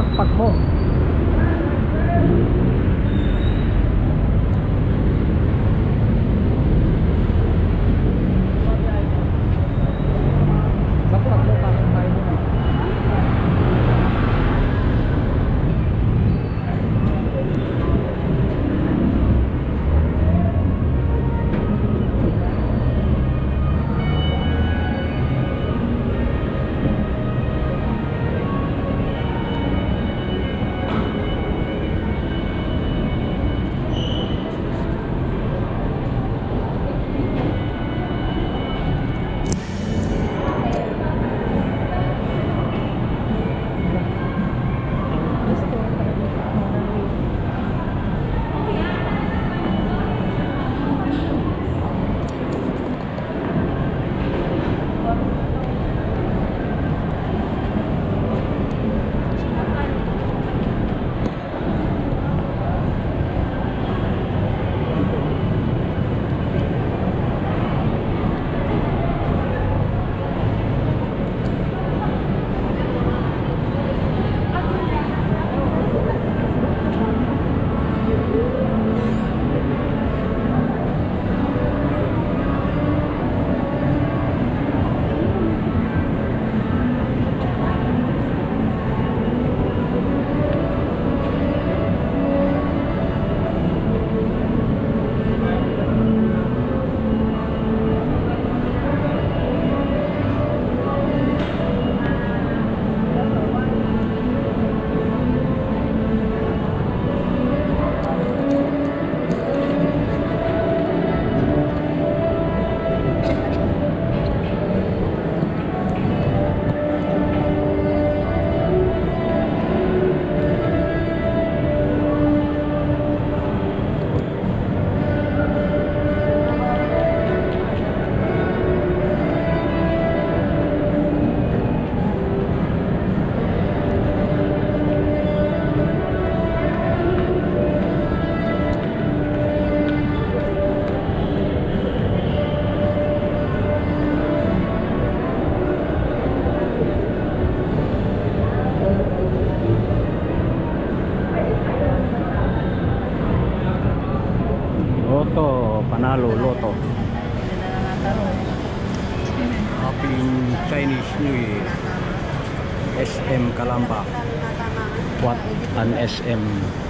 pagpag mo Loto. Happy Chinese New Year. SM Kalamba. What an SM.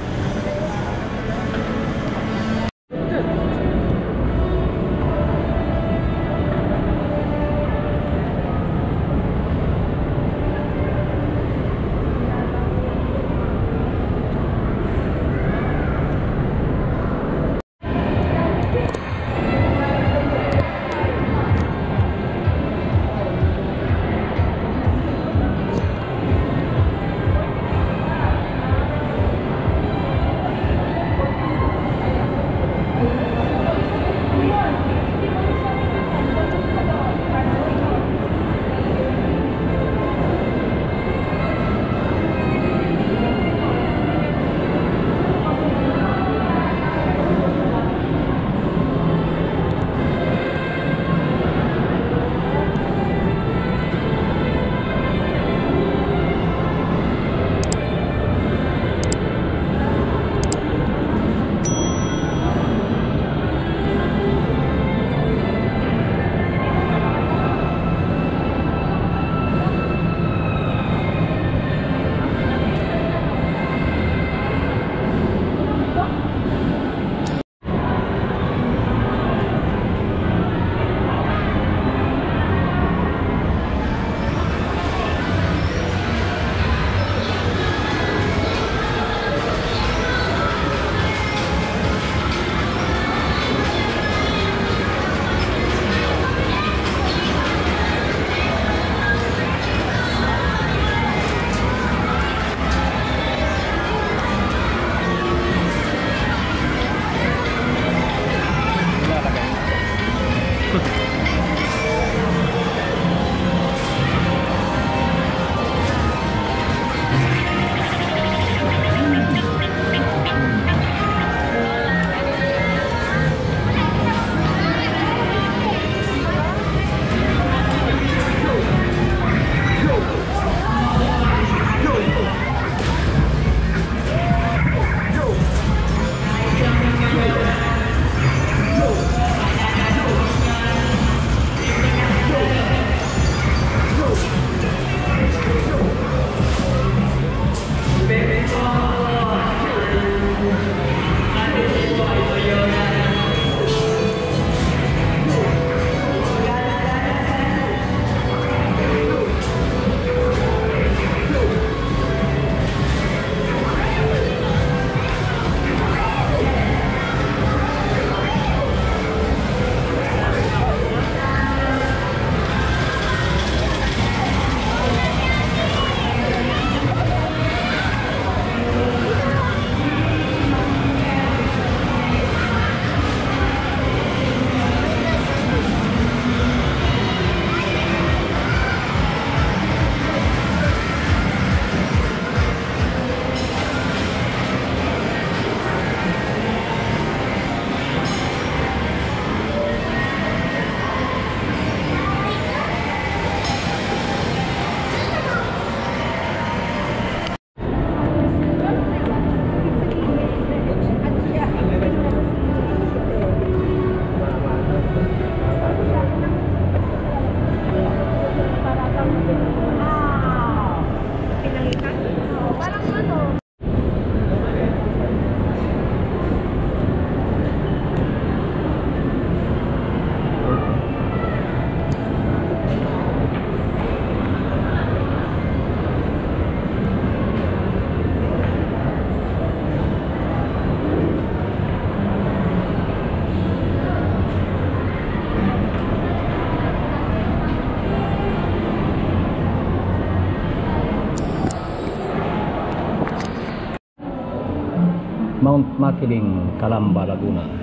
Mount Makiling, Calamba, Laguna.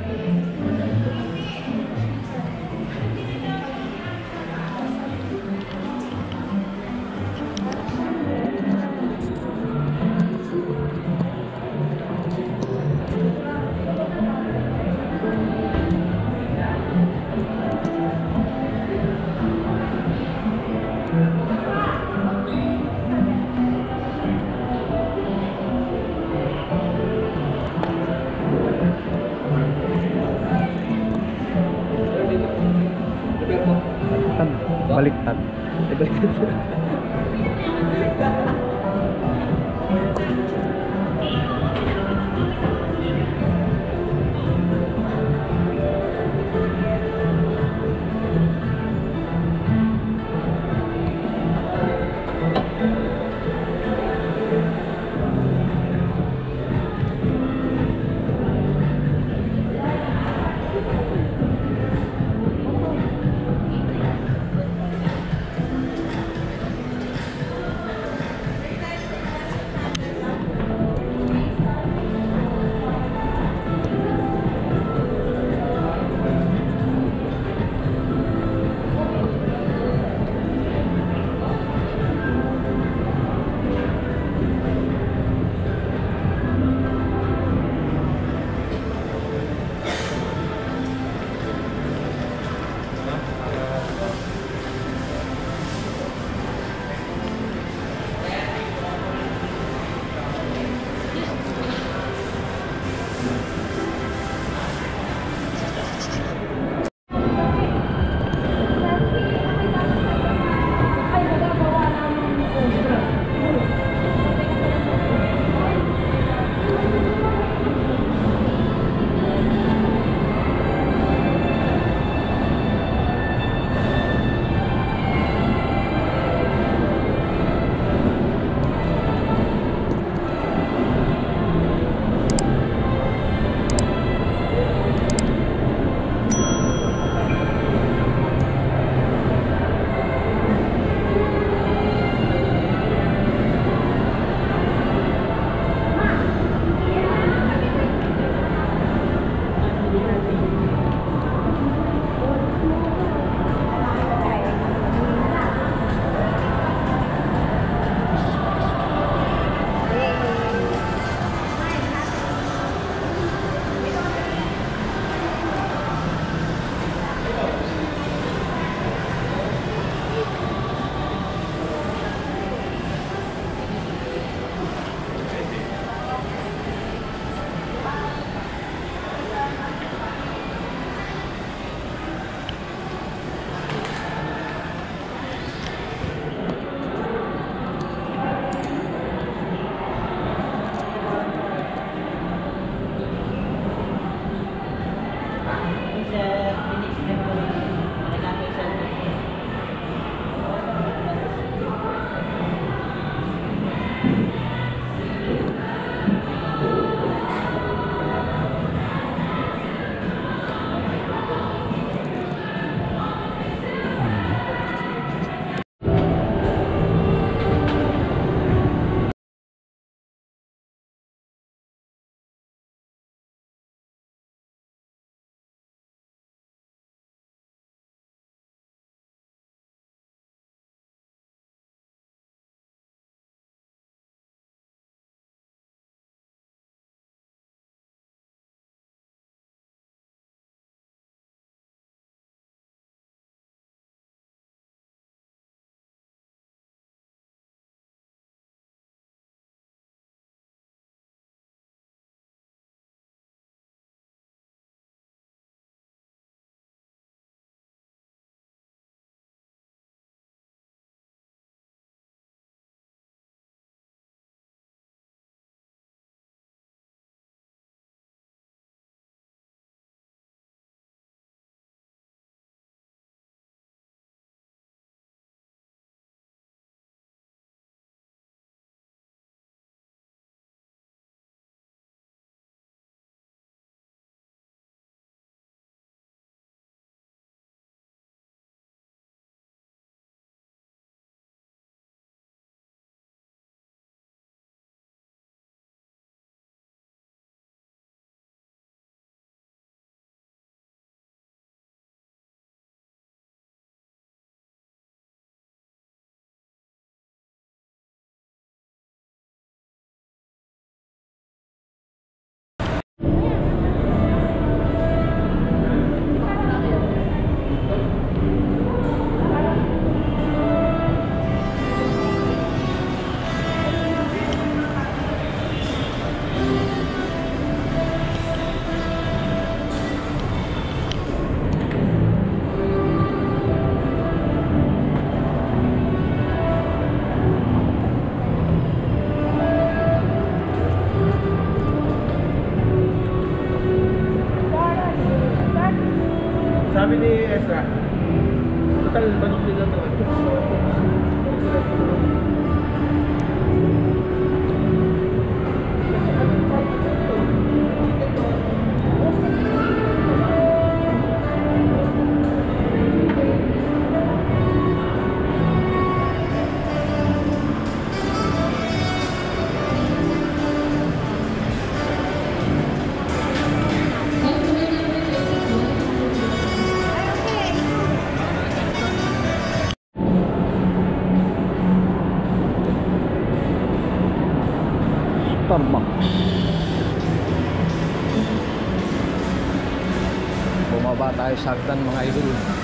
extra. Total, balok din lang ito. Starbucks. Bumaba tayo sa mga idol.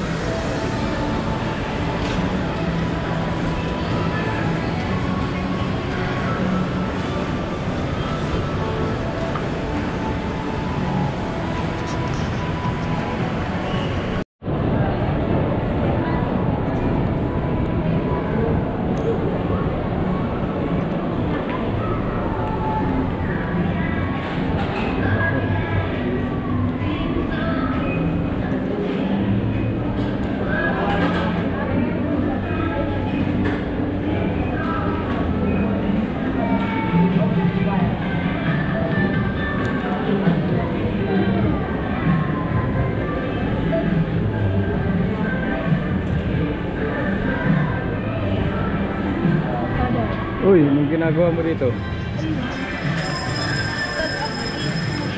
Ginagawa mo dito?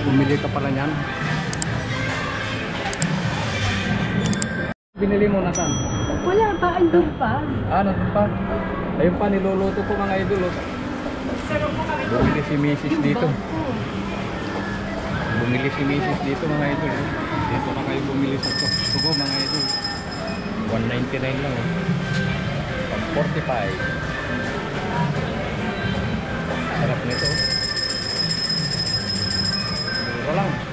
Bumili ka pala niyan. Binili mo na saan? Wala pa, andun pa. Ah, nandun pa. Ayun pa, niluluto ko mga idol. Oh. Bumili si Mrs. dito. Bumili si Mrs. dito mga idol. oh. Dito na kayo bumili sa Tugo mga idol. 199 lang. Oh. Pag 45. Sarap nito. Mura lang.